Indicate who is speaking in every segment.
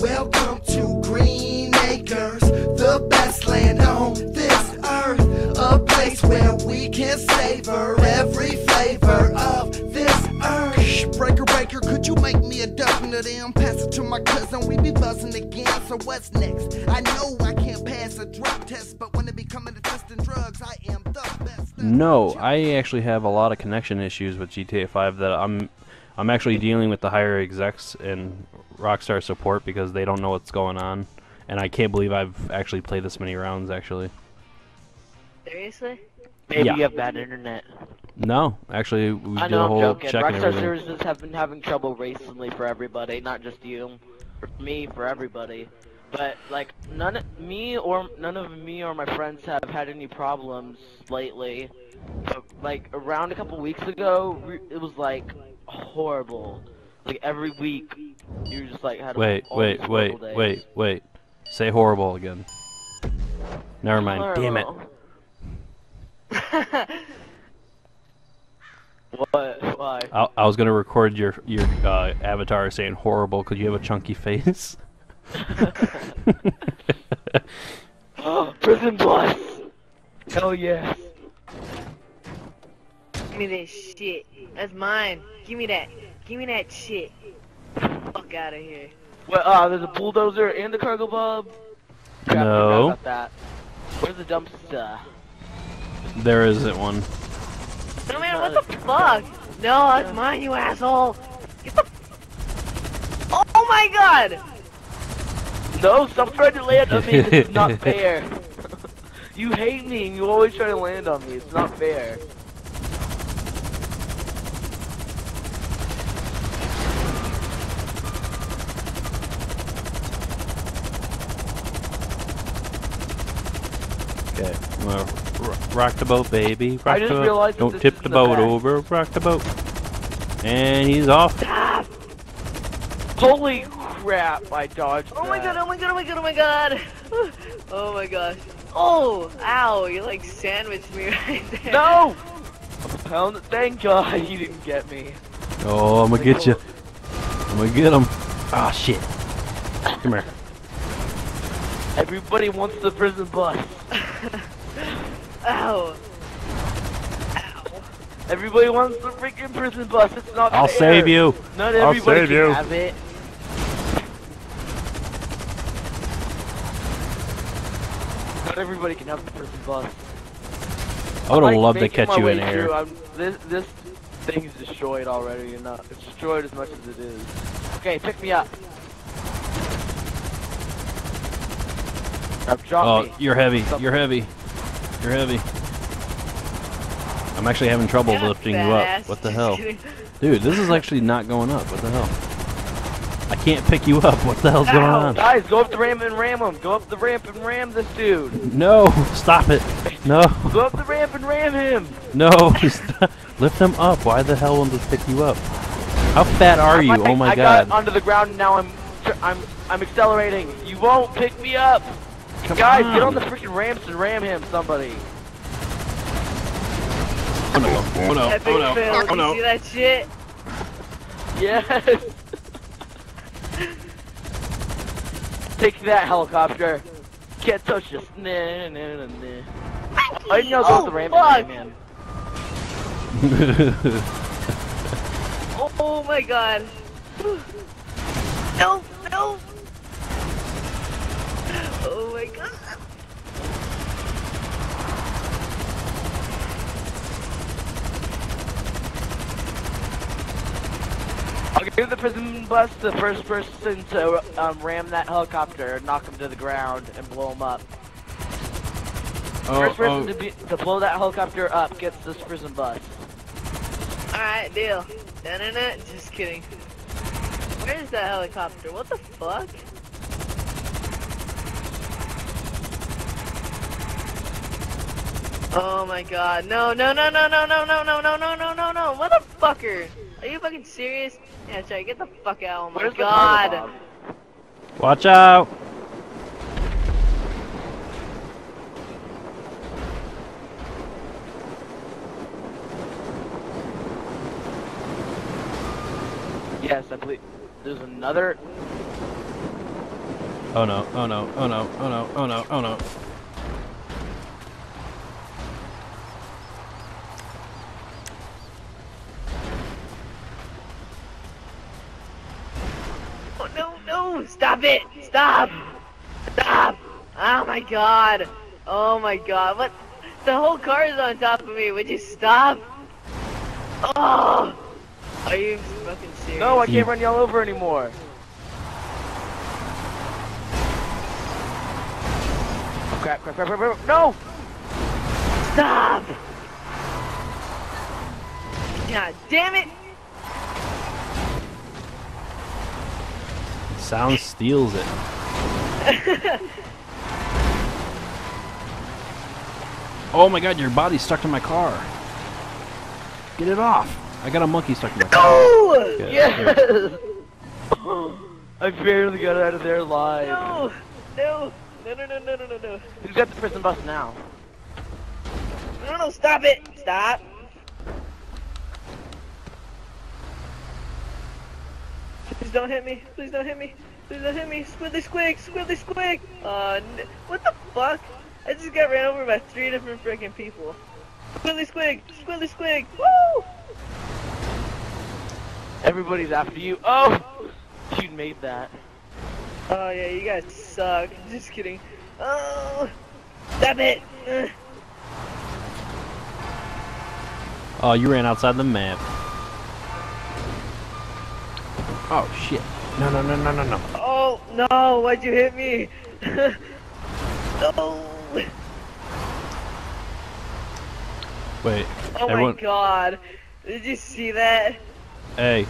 Speaker 1: Welcome to Green Acres, the best land on this earth. A place where we can savor every flavor of this earth. Shh, breaker, breaker, could you make me a dozen of them? Pass it to my cousin, we be buzzing again. So what's next? I know I can't pass a drug test, but when it become an assistant drugs, I am the best.
Speaker 2: No, I actually have a lot of connection issues with GTA 5 that I'm I'm actually dealing with the higher execs and Rockstar support because they don't know what's going on, and I can't believe I've actually played this many rounds. Actually,
Speaker 3: Seriously?
Speaker 4: Maybe
Speaker 2: Yeah.
Speaker 4: you have bad internet.
Speaker 2: no, actually we
Speaker 4: I
Speaker 2: did
Speaker 4: know
Speaker 2: a
Speaker 4: I'm
Speaker 2: whole
Speaker 4: joking.
Speaker 2: check and
Speaker 4: Rockstar
Speaker 2: everything.
Speaker 4: Services have been having trouble recently for everybody, not just you, for me, for everybody. But like none, of, me or none of me or my friends have had any problems lately. But, like around a couple weeks ago, it was like horrible. Like every week, you just like had
Speaker 2: Wait,
Speaker 4: all
Speaker 2: wait,
Speaker 4: these
Speaker 2: wait,
Speaker 4: days.
Speaker 2: wait, wait. Say horrible again. Never mind. Damn it.
Speaker 4: What? Why?
Speaker 2: I, I was gonna record your your uh, avatar saying horrible because you have a chunky face.
Speaker 4: Oh, prison Bus. Hell yes.
Speaker 3: Give me this shit. That's mine. Give me that. Give me that shit. Fuck out of here.
Speaker 4: Well, uh, there's a bulldozer and a Cargobob. Crap,
Speaker 2: No.
Speaker 4: about that. Where's the dumpster?
Speaker 2: there isn't one.
Speaker 3: No man, what the fuck? No, that's mine, you asshole. Get the. Oh my god!
Speaker 4: No, stop trying to land on me. This is not fair. you hate me and you always try to land on me. It's not fair.
Speaker 2: Okay. Well, rock the boat, baby. Rock
Speaker 4: I just
Speaker 2: the boat.
Speaker 4: realized
Speaker 2: Don't
Speaker 4: this
Speaker 2: tip
Speaker 4: is
Speaker 2: the
Speaker 4: the
Speaker 2: boat
Speaker 4: back.
Speaker 2: over. Rock the boat. And he's off.
Speaker 4: Holy crap! I dodged.
Speaker 3: Oh my
Speaker 4: that.
Speaker 3: god, oh my god, oh my god, oh my god! Oh my gosh. Oh, ow, you like sandwiched me right there.
Speaker 4: No! Pound- Thank God you didn't get me.
Speaker 2: Oh, I'm gonna get you. I'm gonna get him. Ah, shit. Come here.
Speaker 4: Everybody wants the prison bus.
Speaker 3: Ow. Ow.
Speaker 4: Everybody wants the freaking prison bus. It's not
Speaker 2: I'll
Speaker 4: fair.
Speaker 2: save you.
Speaker 4: Not
Speaker 2: I'll
Speaker 4: everybody
Speaker 2: save
Speaker 4: can
Speaker 2: you.
Speaker 4: have it. Not everybody can have the prison bus.
Speaker 2: I would have
Speaker 4: Like,
Speaker 2: loved to catch you in
Speaker 4: way
Speaker 2: air.
Speaker 4: through, this this thing's destroyed already, and not it's destroyed as much as it is. Okay, pick me up. Now drop
Speaker 2: Oh,
Speaker 4: me.
Speaker 2: you're heavy.
Speaker 4: Something.
Speaker 2: You're heavy. You're heavy. I'm actually having trouble
Speaker 3: Yeah,
Speaker 2: lifting you up. What the hell? Dude, this is actually not going up. What the hell? I can't pick you up. What the hell's going on?
Speaker 4: Guys, go up the ramp and ram him. Go up the ramp and ram this dude.
Speaker 2: No, stop it. No,
Speaker 4: Go up the ramp and ram him.
Speaker 2: no. stop. Lift him up. Why the hell won't this pick you up? How fat are you?
Speaker 4: I,
Speaker 2: Oh my
Speaker 4: I
Speaker 2: god.
Speaker 4: got onto the ground and now I'm I'm I'm accelerating. You won't pick me up.
Speaker 2: Come
Speaker 4: Guys,
Speaker 2: on.
Speaker 4: get on the freaking ramps and ram him, somebody.
Speaker 2: Oh no. Oh no.
Speaker 3: Epic
Speaker 2: Oh no.
Speaker 3: fail.
Speaker 2: Oh
Speaker 3: Did you
Speaker 2: no.
Speaker 3: see that shit?
Speaker 4: Yes. Take that helicopter. Can't touch this. Nah, nah, nah, nah. I know go up the
Speaker 3: Oh,
Speaker 4: ramp
Speaker 3: fuck.
Speaker 4: and ram him.
Speaker 3: Oh, oh my god. No, no. Oh my god.
Speaker 4: I'll give the prison bus the first person to um, ram that helicopter, knock him to the ground, and blow him up.
Speaker 2: Oh,
Speaker 4: first person
Speaker 2: oh.
Speaker 4: to, be, to blow that helicopter up gets this prison bus.
Speaker 3: Alright, deal. Da-na-na. Just kidding. Where is that helicopter? What the fuck? Oh my god. No, no, no, no, no, no, no, no, no, no, no, no, no. Motherfucker. Are you fucking serious? Yeah, try get the fuck out. Oh my
Speaker 4: Where's
Speaker 3: god.
Speaker 2: Watch out.
Speaker 4: Yes, I believe there's another.
Speaker 2: Oh no, oh no, oh no, oh no, oh no, oh no.
Speaker 3: Stop it! Stop! Stop! Oh my god! Oh my god! What? The whole car is on top of me. Would you stop? Oh! Are you fucking serious?
Speaker 4: No, I can't run y'all over anymore. Oh, crap, crap, crap, crap, crap. No!
Speaker 3: Stop! God damn it!
Speaker 2: Sound steals it. oh my god, your body's stuck to my car. Get it off. I got a monkey stuck in my car.
Speaker 3: Oh!
Speaker 2: Yeah,
Speaker 4: Yes! I barely got out of there alive.
Speaker 3: No! No! No, no, no, no, no, no, no.
Speaker 4: Who's got the prison bus now?
Speaker 3: No, no, stop it! Stop! Please don't hit me! Please don't hit me! Please don't hit me! Squiddly squig! Squiddly squig! Uh, what the fuck? I just got ran over by three different freaking people. Squiddly squig! Squiddly squig! Woo!
Speaker 4: Everybody's after you. Oh! You made that.
Speaker 3: Oh yeah, you guys suck. Just kidding. Oh! Stop it!
Speaker 2: Oh, you ran outside the map. Oh shit. No, no, no, no, no, no.
Speaker 3: Oh no! Why'd you hit me? no!
Speaker 2: Wait.
Speaker 3: Oh
Speaker 2: everyone,
Speaker 3: my god! Did you see that?
Speaker 2: Hey.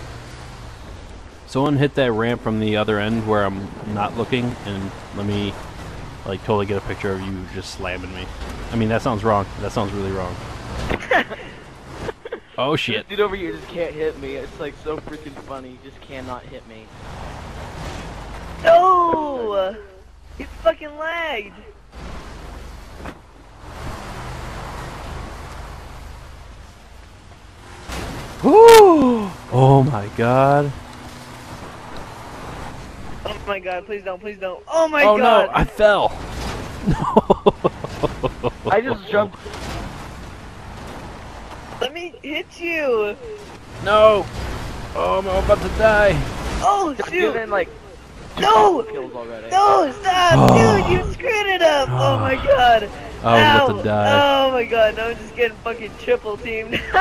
Speaker 2: Someone hit that ramp from the other end where I'm not looking, and let me, like, totally get a picture of you just slamming me. I mean, that sounds wrong. That sounds really wrong. oh shit.
Speaker 4: This dude over here just can't hit me. It's like so freaking funny. He just cannot hit me.
Speaker 3: No! You fucking lagged!
Speaker 2: Woo! Oh my god.
Speaker 3: Oh my god, please don't, please don't. Oh my
Speaker 2: oh
Speaker 3: god!
Speaker 2: Oh no, I fell. No.
Speaker 4: I just jumped.
Speaker 3: Let me hit you!
Speaker 2: No. Oh, I'm about to die.
Speaker 3: Oh
Speaker 4: Dude,
Speaker 3: shoot!
Speaker 4: in like
Speaker 3: No! No, stop! Dude, you screwed it up! Oh my god!
Speaker 2: I was about to die.
Speaker 3: Oh my god, now I'm just getting fucking triple teamed.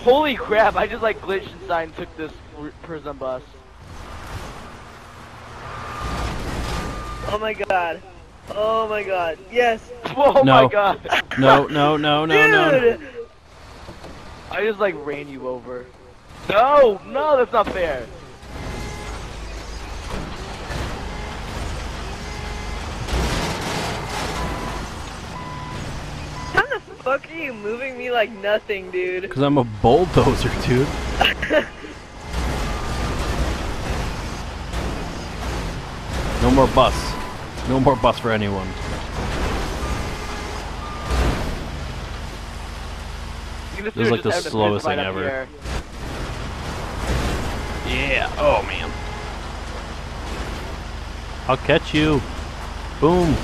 Speaker 4: Holy crap! I just like glitched inside and took this prison bus.
Speaker 3: oh my god. Oh my god. Yes!
Speaker 4: Oh
Speaker 2: No.
Speaker 4: my god!
Speaker 2: No, no, no, no, no.
Speaker 3: Dude!
Speaker 4: I just like ran you over. No, no, that's not fair.
Speaker 3: How the fuck are you moving me like nothing, dude?
Speaker 2: Because I'm a bulldozer, dude. no more bus. No more bus for anyone.
Speaker 4: You
Speaker 2: This is like the slowest thing ever. Yeah. Oh, man. I'll catch you. Boom.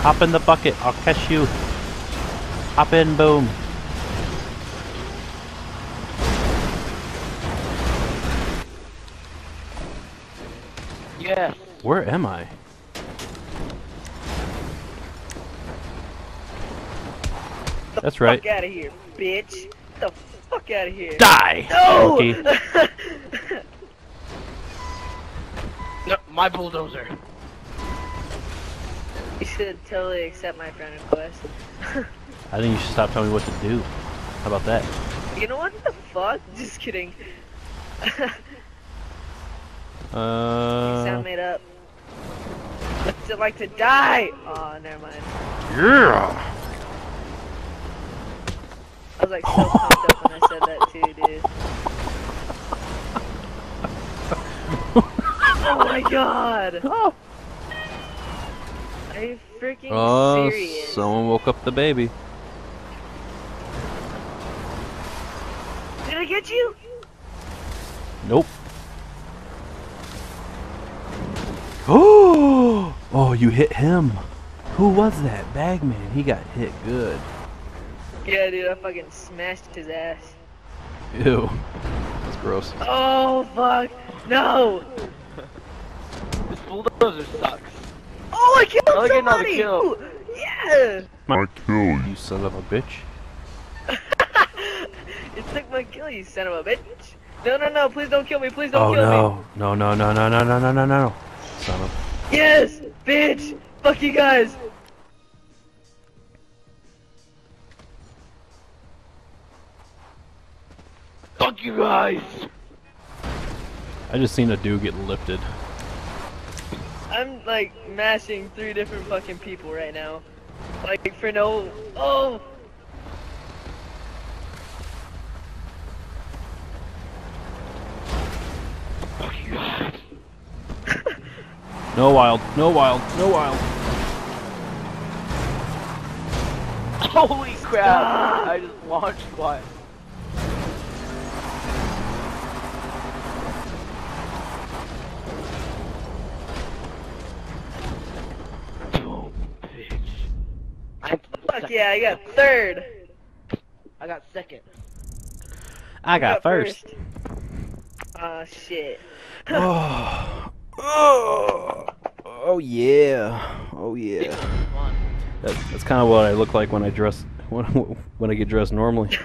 Speaker 2: Hop in the bucket. I'll catch you. Hop in. Boom.
Speaker 4: Yes.
Speaker 2: Where am I? That's right.
Speaker 3: Fuck out of here, bitch. Get the fuck out of here.
Speaker 2: Die,
Speaker 3: No!
Speaker 2: monkey.
Speaker 4: No, my bulldozer.
Speaker 3: you should totally accept my friend request.
Speaker 2: I think you should stop telling me what to do. How about that?
Speaker 3: you know what the fuck? Just kidding.
Speaker 2: Uh.
Speaker 3: Sound made up. What's it like to die? Oh, never mind.
Speaker 2: Yeah.
Speaker 3: Like so pumped up when I said that too, dude. oh my god!
Speaker 2: Oh.
Speaker 3: Are you freaking
Speaker 2: Oh,
Speaker 3: serious?
Speaker 2: someone woke up the baby.
Speaker 3: Did I get you?
Speaker 2: Nope. Oh, oh, you hit him. Who was that? Bagman. He got hit good.
Speaker 3: Yeah, dude, I fucking smashed his ass.
Speaker 2: Ew. That's gross.
Speaker 3: Oh fuck! No!
Speaker 4: This bulldozer sucks.
Speaker 3: Oh, I killed
Speaker 4: I'll get
Speaker 3: somebody!
Speaker 4: kill.
Speaker 3: Yeah!
Speaker 5: I kill you.
Speaker 2: You son of a bitch.
Speaker 3: it took my kill, you son of a bitch. No, no, no! Please don't kill me! Please don't
Speaker 2: Oh
Speaker 3: kill me!
Speaker 2: no. No, no, no, no, no, no, no, no, no. Son of.
Speaker 3: Yes, bitch! Fuck you guys!
Speaker 4: Fuck you guys!
Speaker 2: I just seen a dude get lifted.
Speaker 3: I'm like mashing three different fucking people right now. Like for no. Oh!
Speaker 4: Fuck you guys!
Speaker 2: No wild. No wild. No wild.
Speaker 4: Holy crap! I just launched one. I,
Speaker 3: Fuck yeah, I got third!
Speaker 4: I got second.
Speaker 2: I got first.
Speaker 3: Ah shit.
Speaker 2: Oh. Oh. Oh yeah. Oh yeah.
Speaker 4: Come on.
Speaker 2: That, that's kind of what I look like when I dress when when I get dressed normally.